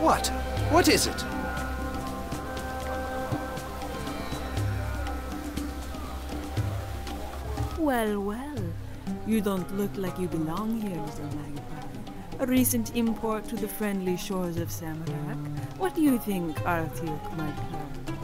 What? What is it? Well, well. You don't look like you belong here, little magpie. A recent import to the friendly shores of Samarach. What do you think, Arthur, my pearl?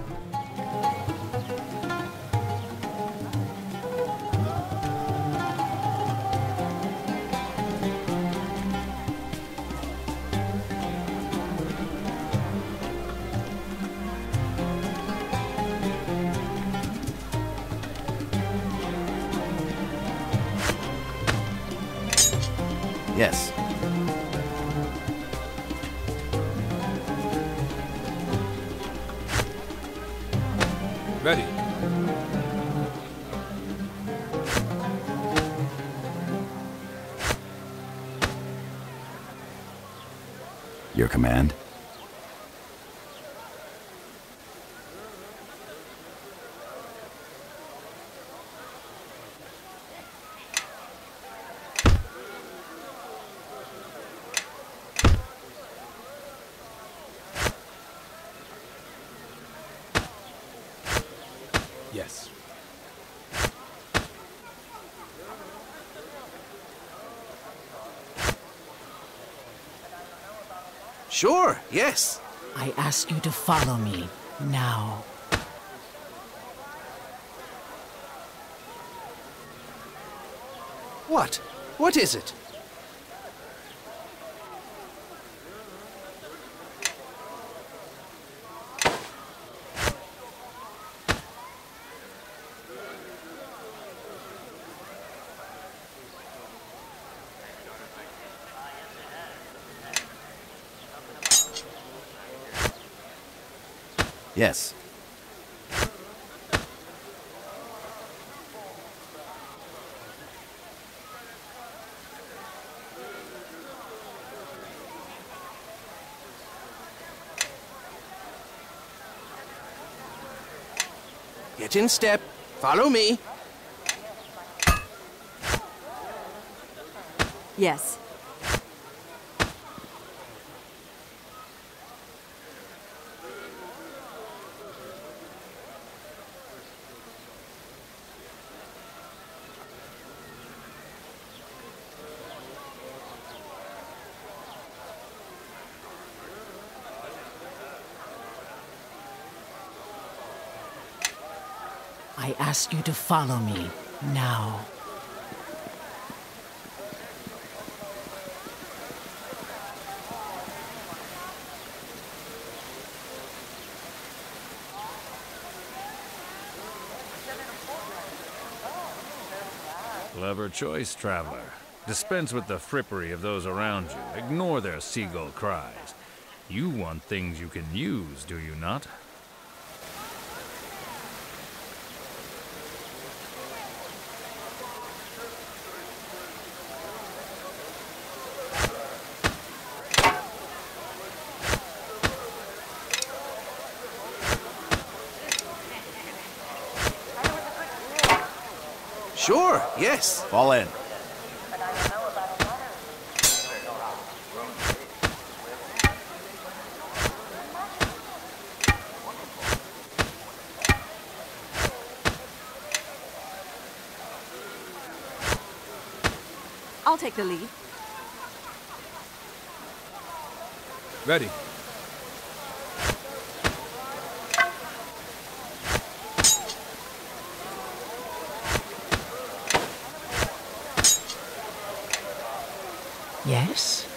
Yes. Ready. Your command? Yes. Sure, yes. I ask you to follow me now. What? What is it? Yes. Get in step. Follow me. Yes. I ask you to follow me now. Clever choice, traveler. Dispense with the frippery of those around you. Ignore their seagull cries. You want things you can use, do you not? Sure, yes. Fall in. I'll take the lead. Ready. Yes?